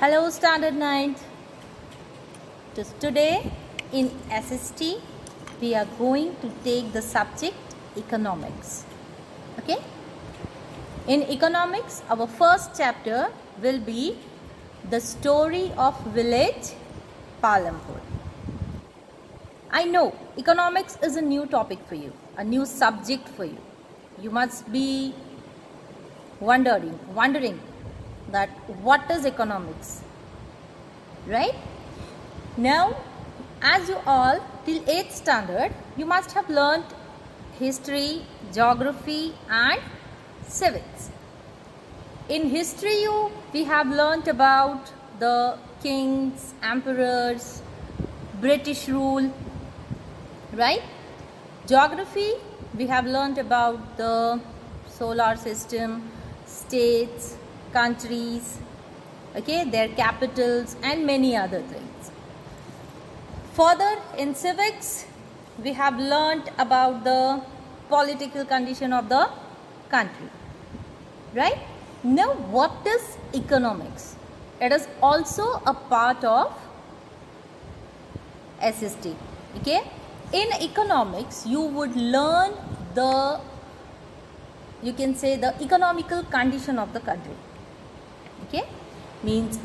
Hello Standard 9. Today in SST we are going to take the subject economics. Okay? In economics our first chapter will be the story of village Palampur. I know economics is a new topic for you, a new subject for you. You must be wondering, wondering that what is economics, right? Now, as you all till 8th standard, you must have learnt history, geography and civics. In history, you we have learnt about the kings, emperors, British rule, right? Geography, we have learnt about the solar system, states, countries, okay, their capitals and many other things. Further, in civics, we have learnt about the political condition of the country, right? Now, what is economics? It is also a part of SST, okay? In economics, you would learn the, you can say the economical condition of the country okay? Means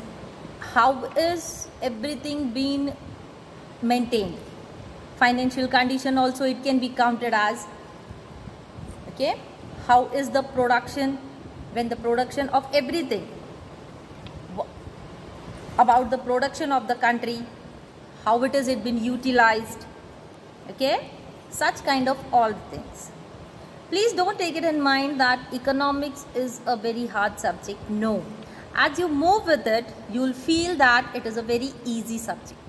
how is everything being maintained? Financial condition also it can be counted as. Okay? How is the production? When the production of everything about the production of the country how it is it been utilized? Okay? Such kind of all things. Please don't take it in mind that economics is a very hard subject. No as you move with it you will feel that it is a very easy subject.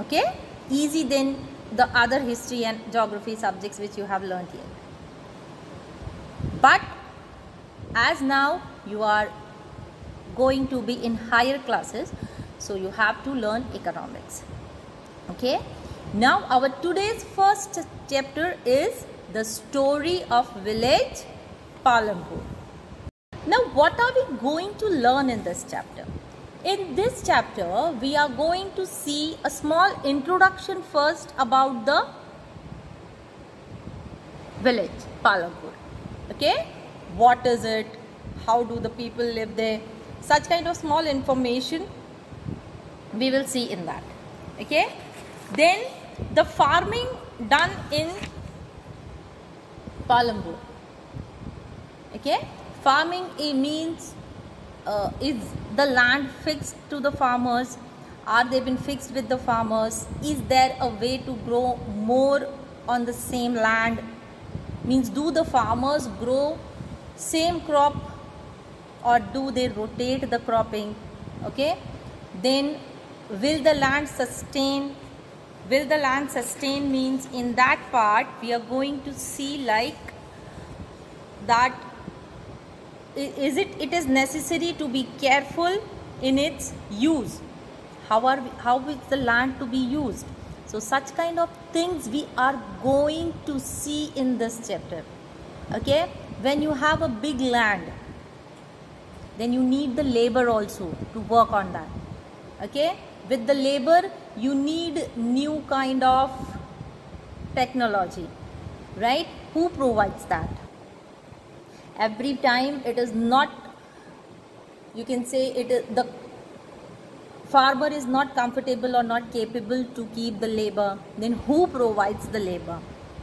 Okay? Easy than the other history and geography subjects which you have learned here. But as now you are going to be in higher classes so you have to learn economics. Okay? Now our today's first chapter is the story of village Palampur now, what are we going to learn in this chapter? In this chapter, we are going to see a small introduction first about the village, Palampur. Okay? What is it? How do the people live there? Such kind of small information we will see in that. Okay? Then the farming done in Palampur. Okay? Farming means uh, is the land fixed to the farmers? Are they been fixed with the farmers? Is there a way to grow more on the same land? Means do the farmers grow same crop or do they rotate the cropping? Okay? Then will the land sustain? Will the land sustain means in that part we are going to see like that is it it is necessary to be careful in its use. How are we, how is the land to be used? So such kind of things we are going to see in this chapter. Okay? When you have a big land then you need the labor also to work on that. Okay? With the labor you need new kind of technology right? Who provides that every time it is not you can say it is the farmer is not comfortable or not capable to keep the labor then who provides the labor?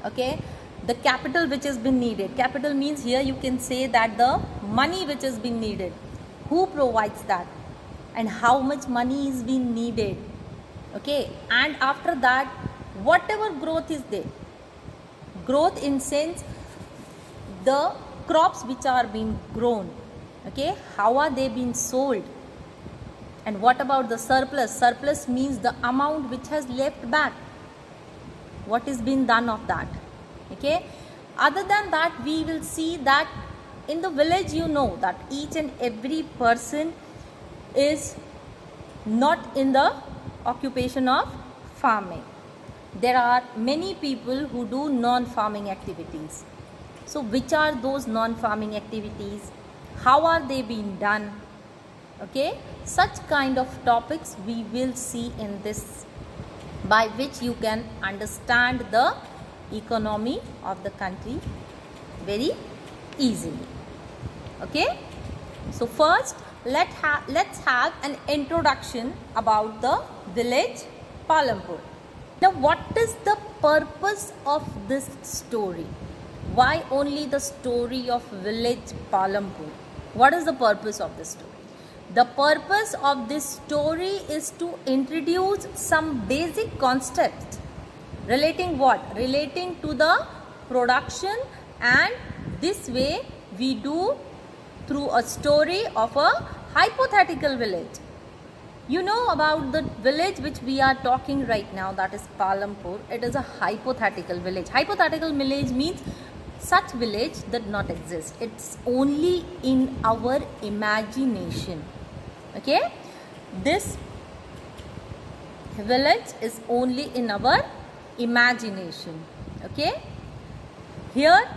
Okay? The capital which has been needed. Capital means here you can say that the money which has been needed. Who provides that? And how much money is being needed? Okay? And after that whatever growth is there. Growth in sense the crops which are being grown okay? How are they being sold? And what about the surplus? Surplus means the amount which has left back. What is being done of that okay? Other than that we will see that in the village you know that each and every person is not in the occupation of farming. There are many people who do non-farming activities so which are those non-farming activities? How are they being done? okay such kind of topics we will see in this by which you can understand the economy of the country very easily okay so first let ha let's have an introduction about the village Palampur now what is the purpose of this story why only the story of village Palampur what is the purpose of this story the purpose of this story is to introduce some basic concepts relating what? Relating to the production and this way we do through a story of a hypothetical village. You know about the village which we are talking right now that is Palampur. It is a hypothetical village. Hypothetical village means such village did not exist. It's only in our imagination. Okay? This village is only in our imagination. Okay? Here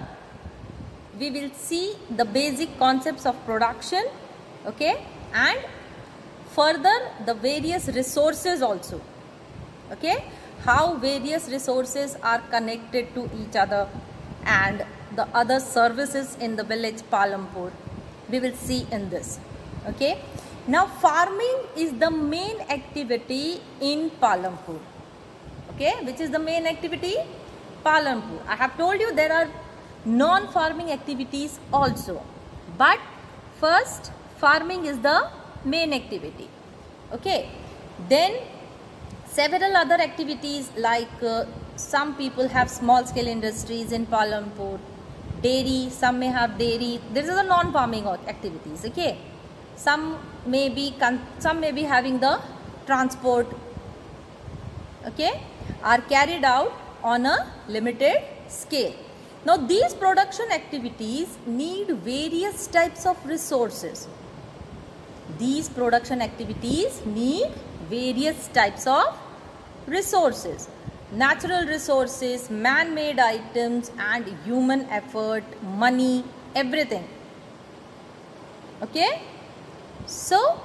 we will see the basic concepts of production. Okay? And further the various resources also. Okay? How various resources are connected to each other and the other services in the village Palampur we will see in this okay now farming is the main activity in Palampur. Okay, which is the main activity? Palampur. I have told you there are non-farming activities also. But first farming is the main activity. Okay. Then several other activities like uh, some people have small scale industries in Palampur. Dairy, some may have dairy. This is a non-farming activities. Okay some may be some may be having the transport okay are carried out on a limited scale now these production activities need various types of resources these production activities need various types of resources natural resources man-made items and human effort money everything okay so,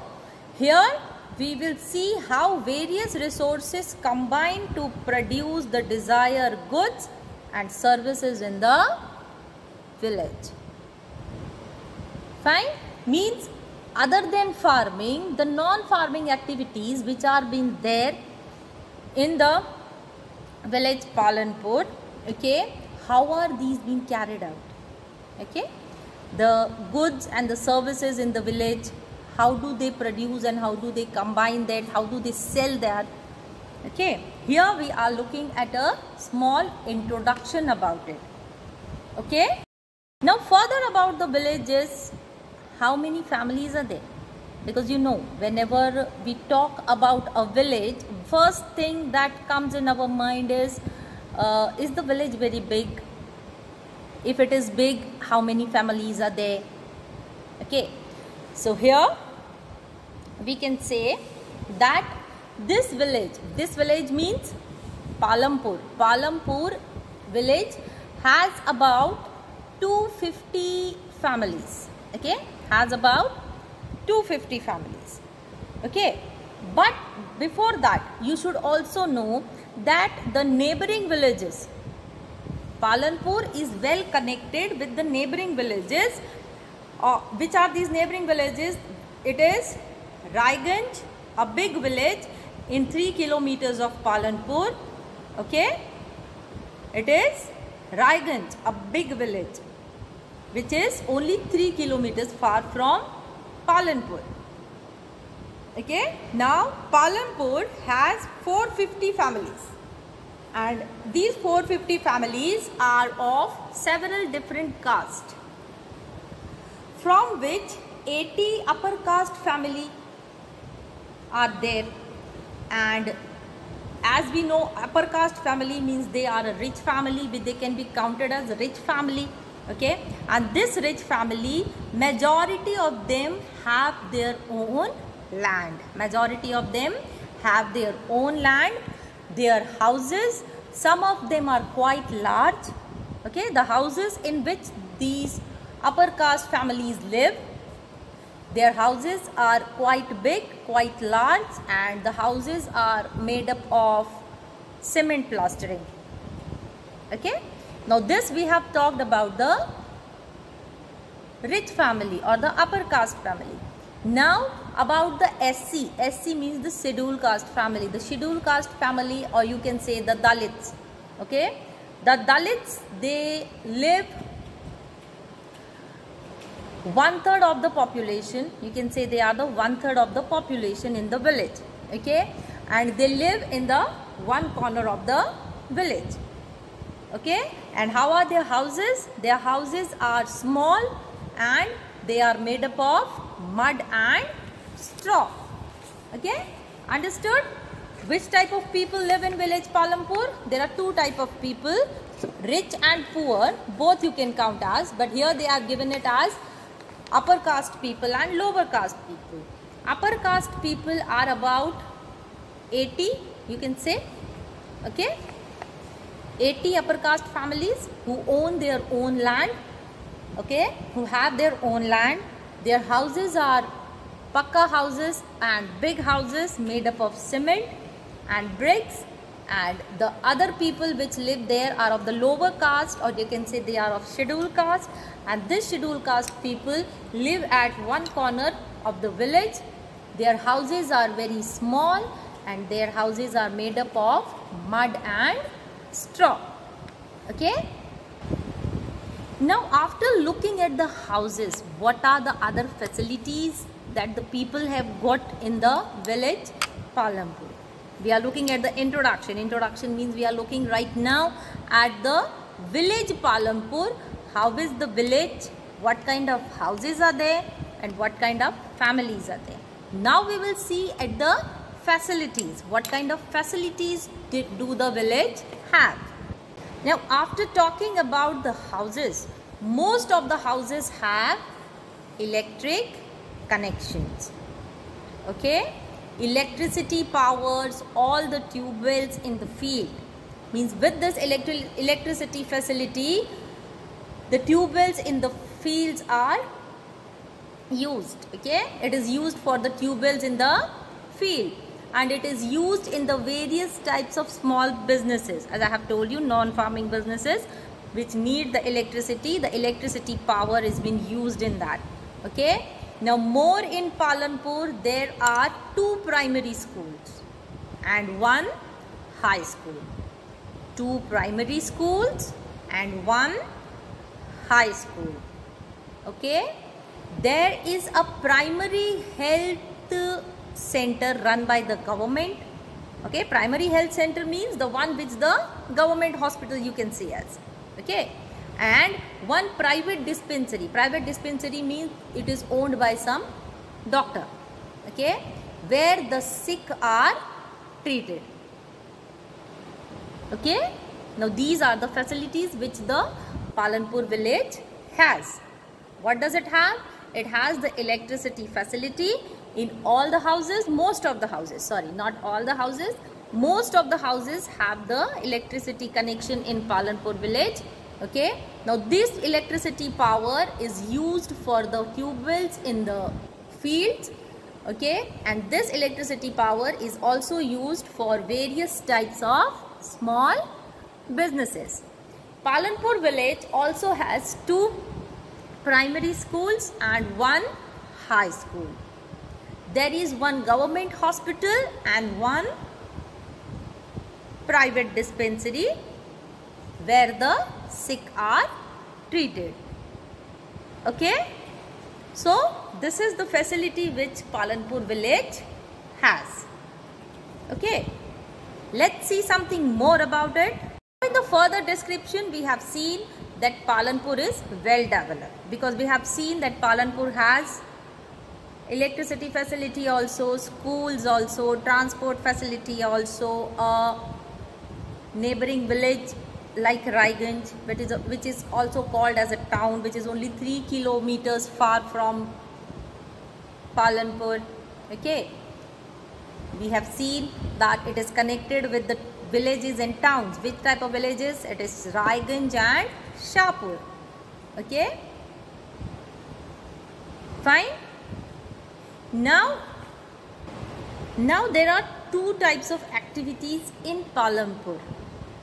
here we will see how various resources combine to produce the desired goods and services in the village. Fine? Means other than farming, the non-farming activities which are being there in the village Palampur, okay, how are these being carried out? Okay, the goods and the services in the village how do they produce and how do they combine that? How do they sell that? Okay? Here we are looking at a small introduction about it. Okay? Now further about the villages how many families are there because you know whenever we talk about a village first thing that comes in our mind is uh, is the village very big if it is big how many families are there okay so here we can say that this village, this village means Palampur. Palampur village has about 250 families. Okay, has about 250 families. Okay, but before that, you should also know that the neighboring villages, Palampur is well connected with the neighboring villages. Uh, which are these neighboring villages? It is Raiganj, a big village in 3 kilometers of Palampur. Okay. It is Raiganj, a big village which is only 3 kilometers far from Palampur. Okay. Now Palampur has 450 families and these 450 families are of several different castes from which 80 upper caste family are there and as we know upper caste family means they are a rich family but they can be counted as a rich family okay? And this rich family majority of them have their own land. Majority of them have their own land their houses. Some of them are quite large. Okay? The houses in which these upper caste families live Their houses are quite big, quite large and the houses are made up of cement plastering. Okay. Now this we have talked about the rich family or the upper caste family. Now about the SC. SC means the scheduled caste family. The scheduled caste family or you can say the Dalits. Okay. The Dalits they live one third of the population you can say they are the one third of the population in the village okay and they live in the one corner of the village okay? And how are their houses? Their houses are small and they are made up of mud and straw. Okay? Understood? Which type of people live in village Palampur? There are two type of people rich and poor. Both you can count as but here they have given it as upper caste people and lower caste people. Upper caste people are about 80 you can say. Okay 80 upper caste families who own their own land okay who have their own land. Their houses are pakka houses and big houses made up of cement and bricks. And the other people which live there are of the lower caste or you can say they are of scheduled caste. And this scheduled caste people live at one corner of the village. Their houses are very small and their houses are made up of mud and straw. Okay? Now after looking at the houses what are the other facilities that the people have got in the village? Palampur. We are looking at the introduction. Introduction means we are looking right now at the village Palampur. How is the village? What kind of houses are there? And what kind of families are there? Now we will see at the facilities. What kind of facilities did, do the village have. Now after talking about the houses most of the houses have electric connections. Okay? Electricity powers all the tube wells in the field. Means with this electri electricity facility the tube wells in the fields are used. Okay? It is used for the tube wells in the field and it is used in the various types of small businesses as i have told you non-farming businesses which need the electricity the electricity power is being used in that okay now more in Palampur there are two primary schools and one high school. Two primary schools and one high school. Okay. There is a primary health center run by the government. Okay. Primary health center means the one which the government hospital you can see as. Okay and one private dispensary private dispensary means it is owned by some doctor okay where the sick are treated okay now these are the facilities which the Palampur village has what does it have it has the electricity facility in all the houses most of the houses sorry not all the houses most of the houses have the electricity connection in Palampur village okay? Now this electricity power is used for the tube wells in the fields okay? And this electricity power is also used for various types of small businesses. Palampur village also has two primary schools and one high school there is one government hospital and one private dispensary where the sick are treated. Okay. So, this is the facility which Palampur village has. Okay. Let's see something more about it. In the further description, we have seen that Palampur is well developed because we have seen that Palampur has electricity facility also, schools also, transport facility also, a neighboring village like Raiganj, which is, which is also called as a town, which is only 3 kilometers far from Palampur. Okay. We have seen that it is connected with the villages and towns. Which type of villages? It is Raiganj and Shahpur. Okay. Fine. Now, now there are two types of activities in Palampur.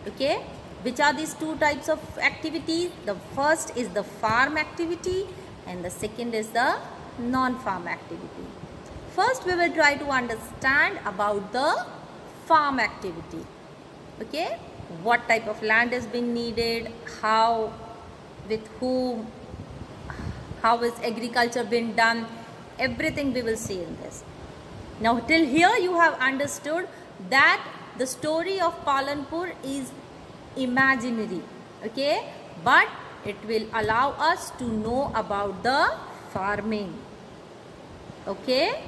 Okay, which are these two types of activities? The first is the farm activity and the second is the non-farm activity. First, we will try to understand about the farm activity. Okay, what type of land has been needed, how, with whom, how is agriculture been done, everything we will see in this. Now till here you have understood that the story of Palampur is imaginary okay? But it will allow us to know about the farming okay?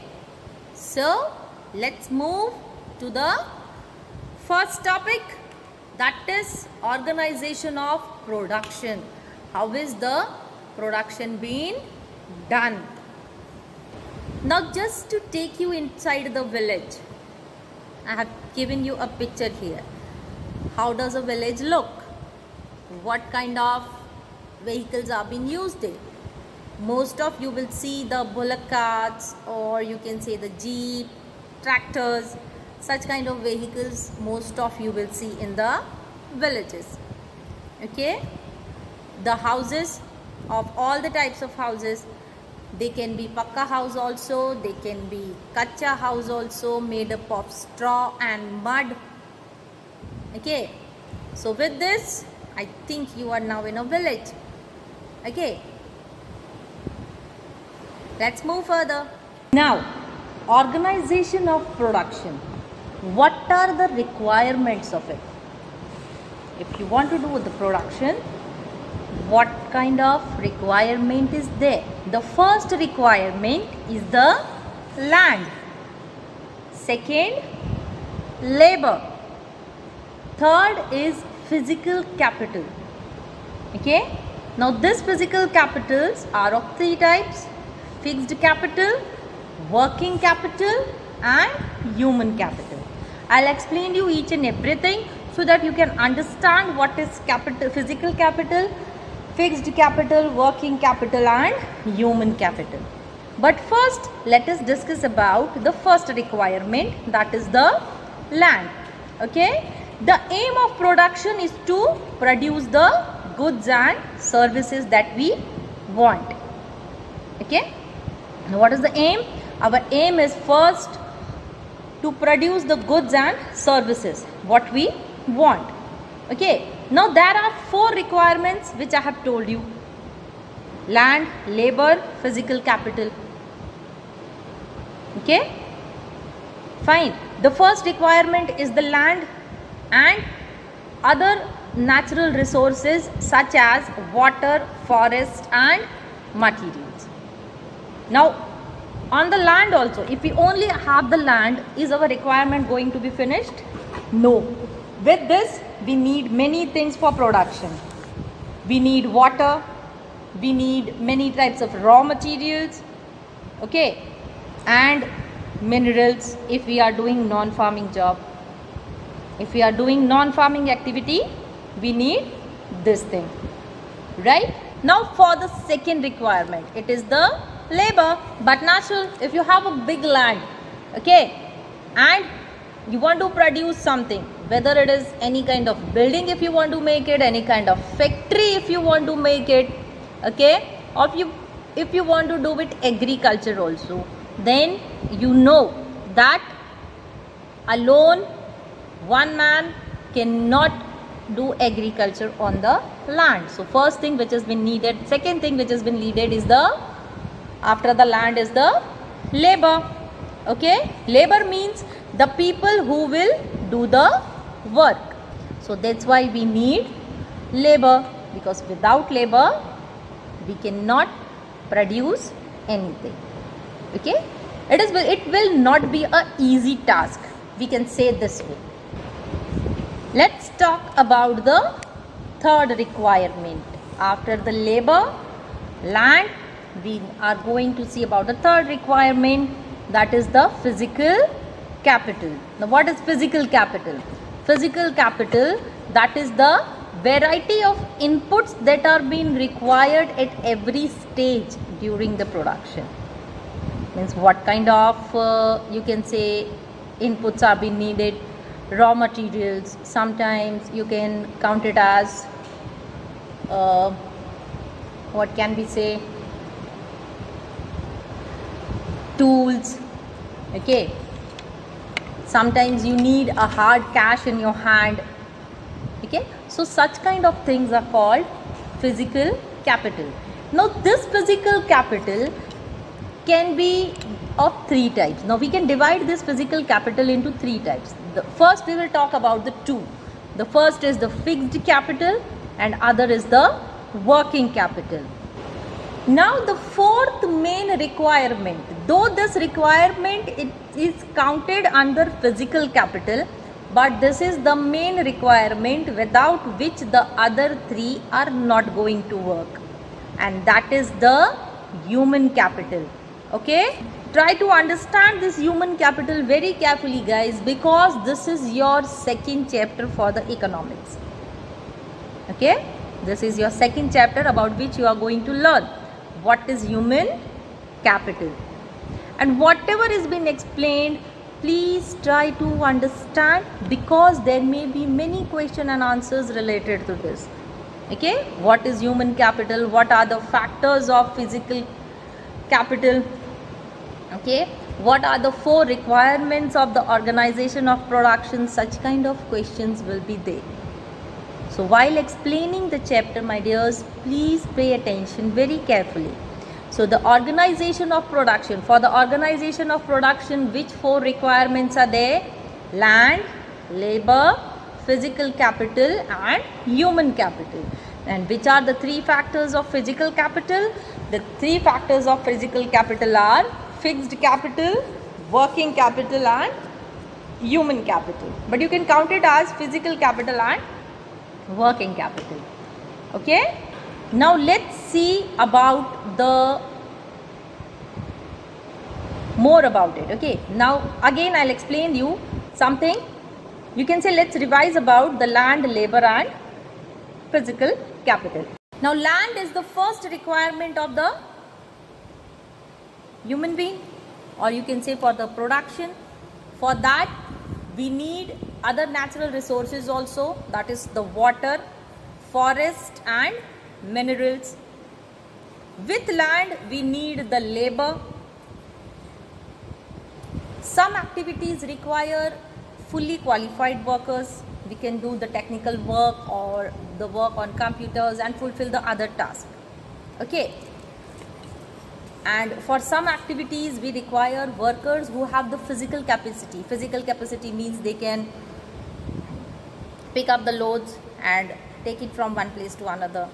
So let's move to the first topic that is organization of production. How is the production being done now just to take you inside the village, I have given you a picture here. How does a village look? What kind of vehicles are being used there? Most of you will see the bullock carts or you can say the jeep, tractors, such kind of vehicles most of you will see in the villages. Okay? The houses of all the types of houses they can be pakka house also they can be kacha house also made up of straw and mud. Okay? So with this i think you are now in a village. Okay? Let's move further. Now organization of production. What are the requirements of it? If you want to do the production what kind of requirement is there? The first requirement is the land. Second labor. Third is physical capital. Okay? Now this physical capitals are of three types fixed capital working capital and human capital. I'll explain you each and everything so that you can understand what is capital physical capital fixed capital, working capital and human capital. But first let us discuss about the first requirement that is the land. Okay. The aim of production is to produce the goods and services that we want. Okay. Now what is the aim? Our aim is first to produce the goods and services what we want. Okay. Now there are four requirements which I have told you. Land, labor, physical capital. Okay? Fine. The first requirement is the land and other natural resources such as water, forest and materials. Now on the land also, if we only have the land, is our requirement going to be finished? No. With this, we need many things for production. We need water, we need many types of raw materials, okay, and minerals if we are doing non-farming job. If we are doing non-farming activity, we need this thing, right? Now for the second requirement, it is the labor, but natural, if you have a big land, okay, and you want to produce something whether it is any kind of building if you want to make it any kind of factory if you want to make it okay? Or if you if you want to do it agriculture also then you know that alone one man cannot do agriculture on the land. So first thing which has been needed second thing which has been needed is the after the land is the labor okay? Labor means the people who will do the work. So that's why we need labor because without labor we cannot produce anything. Okay. It is it will not be a easy task. We can say this way. Let's talk about the third requirement. After the labor, land, we are going to see about the third requirement that is the physical capital. Now what is physical capital? Physical capital that is the variety of inputs that are being required at every stage during the production. means what kind of uh, you can say inputs are being needed raw materials sometimes you can count it as uh, what can we say tools okay sometimes you need a hard cash in your hand okay? So such kind of things are called physical capital. Now this physical capital can be of three types. Now we can divide this physical capital into three types. The first we will talk about the two. The first is the fixed capital and other is the working capital. Now the fourth main requirement, though this requirement it is counted under physical capital, but this is the main requirement without which the other three are not going to work and that is the human capital. Okay? Try to understand this human capital very carefully guys because this is your second chapter for the economics. Okay? This is your second chapter about which you are going to learn what is human capital and whatever is been explained please try to understand because there may be many question and answers related to this. Okay? What is human capital? What are the factors of physical capital? Okay? What are the four requirements of the organization of production? Such kind of questions will be there. So while explaining the chapter, my dears, please pay attention very carefully. So the organization of production, for the organization of production, which four requirements are there? Land, labor, physical capital and human capital. And which are the three factors of physical capital? The three factors of physical capital are fixed capital, working capital and human capital. But you can count it as physical capital and working capital okay now let's see about the more about it okay? Now again i'll explain you something. You can say let's revise about the land labor and physical capital. Now land is the first requirement of the human being or you can say for the production. For that we need other natural resources also that is the water forest and minerals. With land we need the labor. Some activities require fully qualified workers. We can do the technical work or the work on computers and fulfill the other task. Okay. And for some activities we require workers who have the physical capacity. Physical capacity means they can pick up the loads and take it from one place to another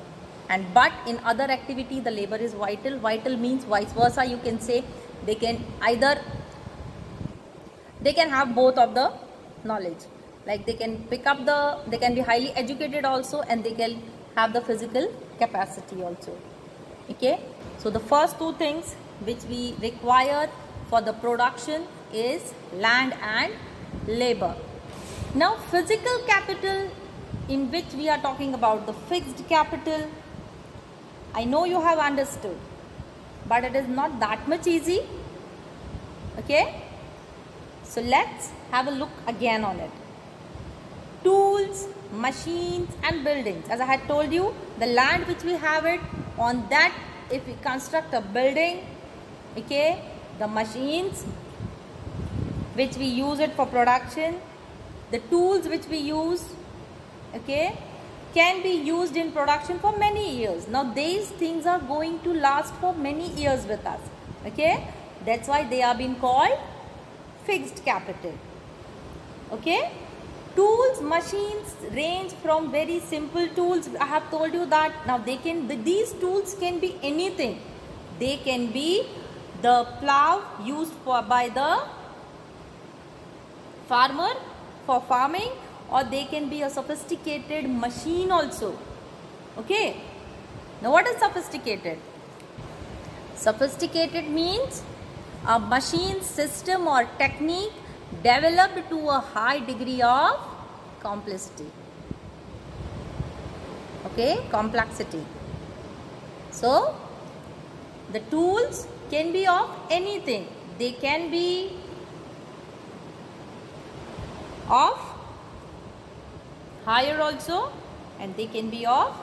and but in other activity the labor is vital vital means vice versa you can say they can either they can have both of the knowledge like they can pick up the they can be highly educated also and they can have the physical capacity also okay so the first two things which we require for the production is land and labor. Now physical capital in which we are talking about the fixed capital. I know you have understood but it is not that much easy. Okay. So let's have a look again on it. Tools, machines and buildings. As I had told you the land which we have it on that if we construct a building okay the machines which we use it for production the tools which we use okay can be used in production for many years. Now these things are going to last for many years with us okay? That's why they are being called fixed capital okay? Tools machines range from very simple tools. I have told you that now they can these tools can be anything. They can be the plow used for by the farmer for farming or they can be a sophisticated machine also. Okay? Now what is sophisticated? Sophisticated means a machine system or technique developed to a high degree of complexity. Okay? Complexity. So the tools can be of anything. They can be of higher also and they can be of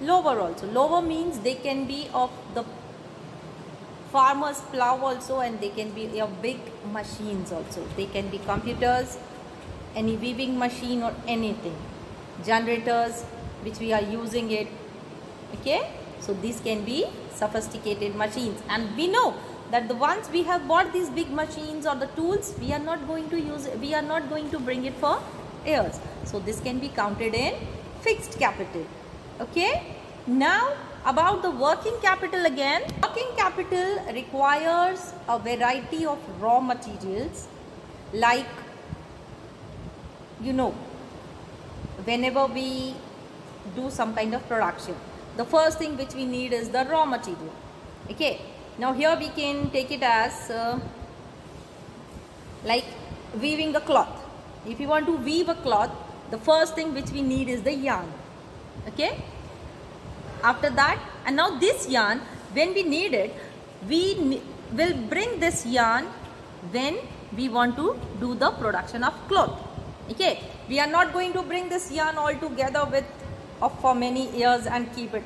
lower also. Lower means they can be of the farmers plow also and they can be of big machines also. They can be computers any weaving machine or anything. Generators which we are using it. Okay? So these can be sophisticated machines. And we know that the ones we have bought these big machines or the tools we are not going to use we are not going to bring it for years. So this can be counted in fixed capital. Okay? Now about the working capital again. Working capital requires a variety of raw materials like you know whenever we do some kind of production the first thing which we need is the raw material. Okay? Now here we can take it as uh, like weaving a cloth if you want to weave a cloth the first thing which we need is the yarn. Okay? After that and now this yarn when we need it we will bring this yarn when we want to do the production of cloth. Okay? We are not going to bring this yarn all together with for many years and keep it.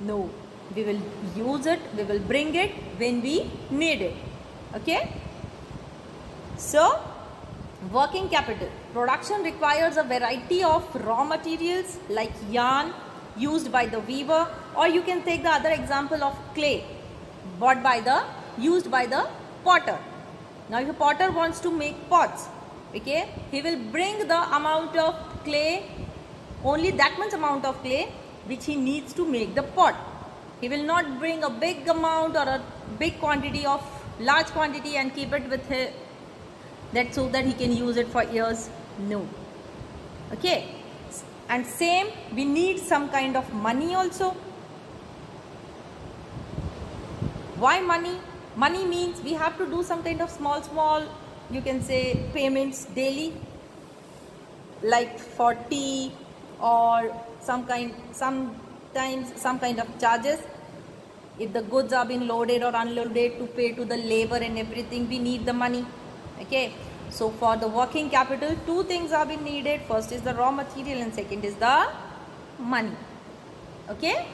No. We will use it we will bring it when we need it. Okay? So working capital. Production requires a variety of raw materials like yarn used by the weaver or you can take the other example of clay bought by the used by the potter. Now if a potter wants to make pots okay he will bring the amount of clay only that much amount of clay which he needs to make the pot. He will not bring a big amount or a big quantity of large quantity and keep it with him that so that he can use it for years no. Okay. And same we need some kind of money also. Why money? Money means we have to do some kind of small small you can say payments daily. Like for tea or some kind sometimes some kind of charges. If the goods are being loaded or unloaded to pay to the labor and everything we need the money okay so for the working capital two things are being needed. First is the raw material and second is the money. Okay?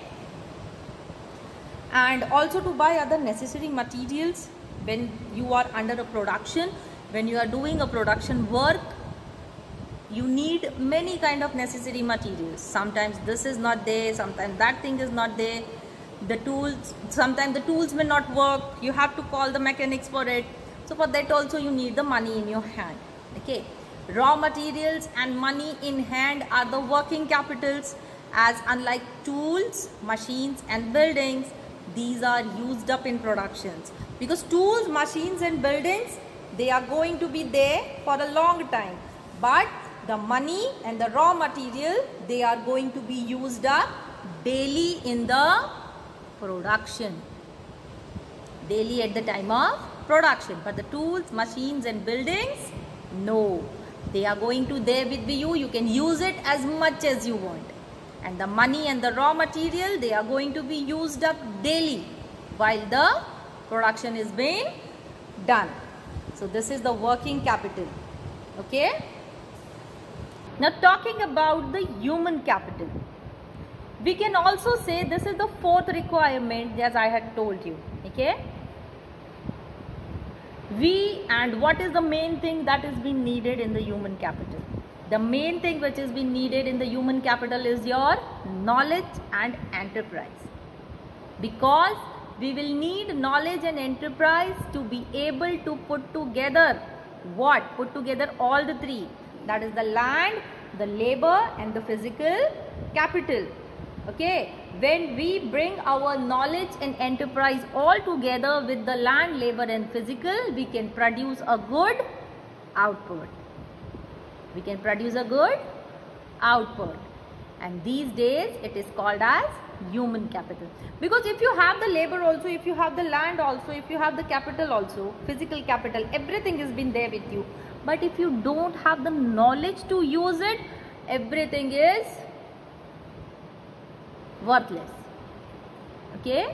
And also to buy other necessary materials when you are under a production when you are doing a production work you need many kind of necessary materials. Sometimes this is not there sometimes that thing is not there. The tools sometimes the tools may not work. You have to call the mechanics for it so for that also you need the money in your hand okay? Raw materials and money in hand are the working capitals. As unlike tools machines and buildings these are used up in productions. Because tools machines and buildings they are going to be there for a long time. But the money and the raw material they are going to be used up daily in the production. Daily at the time of production. But the tools machines and buildings no. They are going to there with you. You can use it as much as you want. And the money and the raw material they are going to be used up daily while the production is being done. So this is the working capital. Okay? Now talking about the human capital we can also say this is the fourth requirement as i had told you. Okay we and what is the main thing that is being needed in the human capital? The main thing which is being needed in the human capital is your knowledge and enterprise. Because we will need knowledge and enterprise to be able to put together what? Put together all the three. That is the land the labor and the physical capital okay? When we bring our knowledge and enterprise all together with the land labor and physical we can produce a good output. We can produce a good output. And these days it is called as human capital. Because if you have the labor also if you have the land also if you have the capital also physical capital everything has been there with you. But if you don't have the knowledge to use it everything is worthless okay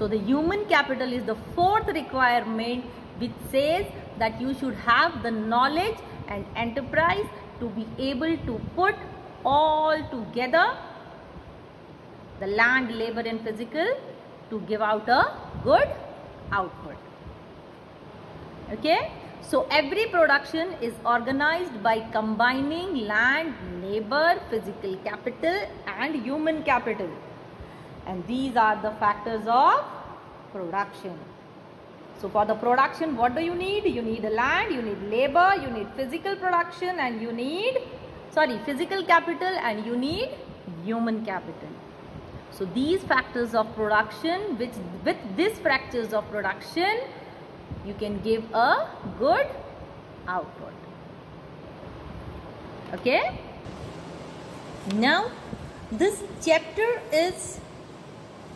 So the human capital is the fourth requirement which says that you should have the knowledge and enterprise to be able to put all together the land, labor and physical to give out a good output. Okay. So every production is organized by combining land, labor, physical capital and human capital. And these are the factors of production. So for the production, what do you need? You need land, you need labor, you need physical production and you need, sorry, physical capital and you need human capital. So these factors of production, which with these factors of production, you can give a good output. Okay. Now, this chapter is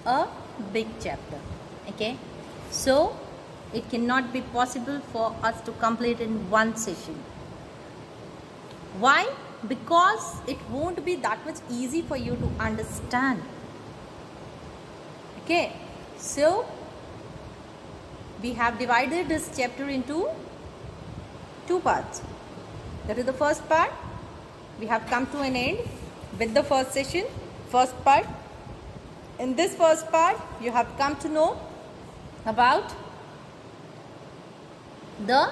a big chapter. Okay. So, it cannot be possible for us to complete in one session. Why? Because it won't be that much easy for you to understand. Okay. So, we have divided this chapter into two parts. That is the first part. We have come to an end with the first session, first part. In this first part, you have come to know about the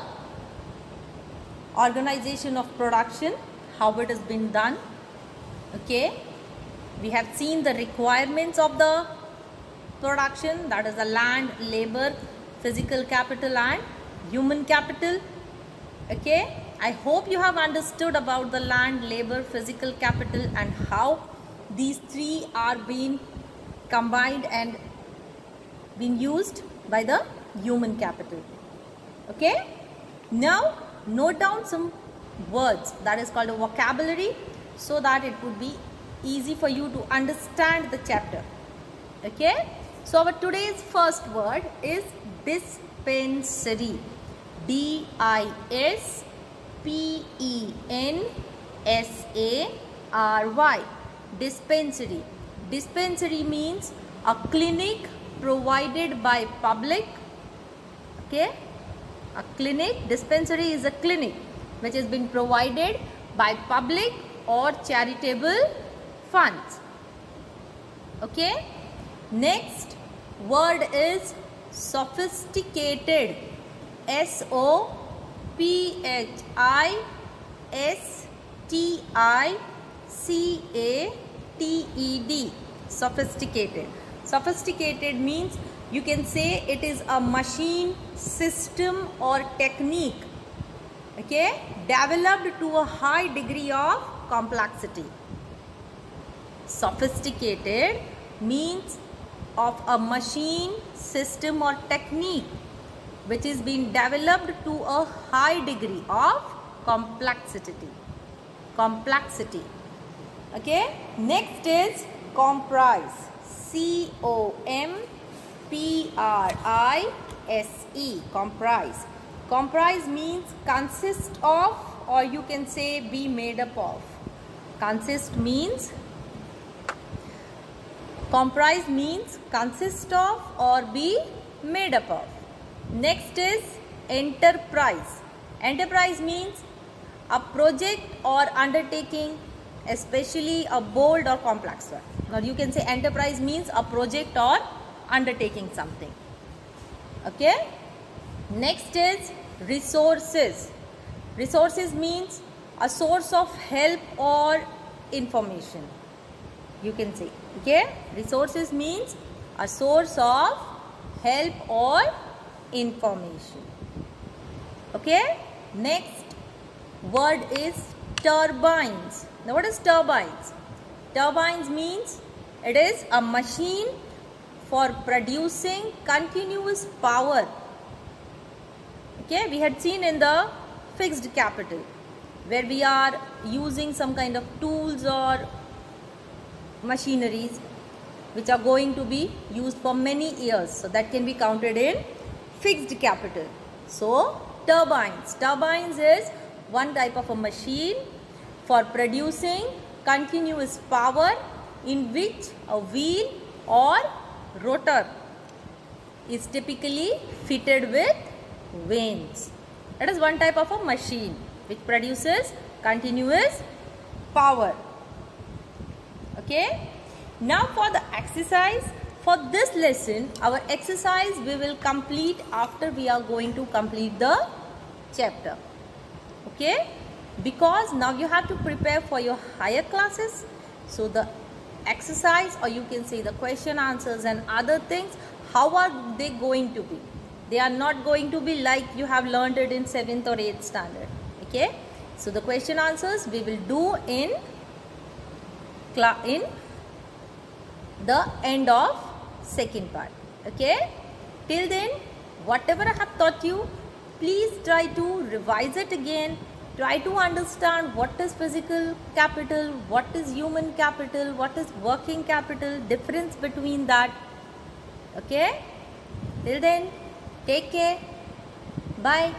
organization of production, how it has been done. Okay. We have seen the requirements of the production that is the land, labor, physical capital and human capital. Okay. I hope you have understood about the land, labor, physical capital and how these three are being combined and been used by the human capital. Okay? Now note down some words. That is called a vocabulary so that it would be easy for you to understand the chapter. Okay? So our today's first word is dispensary. D i s p e n s a r y. Dispensary dispensary means a clinic provided by public okay a clinic, dispensary is a clinic which is being provided by public or charitable funds. Okay. Next word is sophisticated. S O P H I S T I C A T E D. Sophisticated. Sophisticated means you can say it is a machine system or technique okay developed to a high degree of complexity. Sophisticated means of a machine system or technique which is being developed to a high degree of complexity. Complexity okay. Next is comprise c o m P-R-I-S-E, comprise. Comprise means consist of or you can say be made up of. Consist means comprise means consist of or be made up of. Next is enterprise. Enterprise means a project or undertaking especially a bold or complex one. Now you can say enterprise means a project or undertaking something. Okay. Next is resources. Resources means a source of help or information. You can say. Okay. Resources means a source of help or information. Okay. Next word is turbines. Now what is turbines? Turbines means it is a machine for producing continuous power. Okay, we had seen in the fixed capital where we are using some kind of tools or machineries which are going to be used for many years. So that can be counted in fixed capital. So turbines. Turbines is one type of a machine for producing continuous power in which a wheel or rotor is typically fitted with vanes. That is one type of a machine which produces continuous power. Okay. Now for the exercise. For this lesson, our exercise we will complete after we are going to complete the chapter. Okay. Because now you have to prepare for your higher classes. So the exercise or you can say the question answers and other things, how are they going to be? They are not going to be like you have learned it in 7th or 8th standard. Okay. So the question answers we will do in in the end of second part. Okay. Till then, whatever I have taught you, please try to revise it again. Try to understand what is physical capital, what is human capital, what is working capital, difference between that. Okay. Till then, take care. Bye.